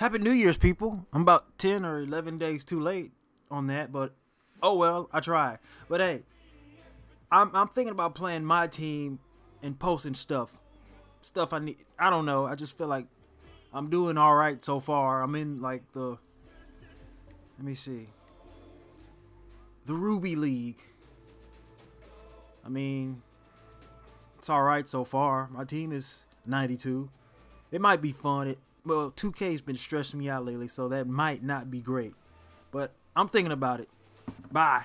Happy New Year's, people. I'm about 10 or 11 days too late on that, but oh well, I try. But hey, I'm, I'm thinking about playing MyTEAM and posting stuff. Stuff I need. I don't know. I just feel like I'm doing all right so far. I'm in like the. Let me see. The Ruby League. I mean, it's all right so far. My team is 92. It might be fun. It well, 2K's been stressing me out lately, so that might not be great. But I'm thinking about it. Bye.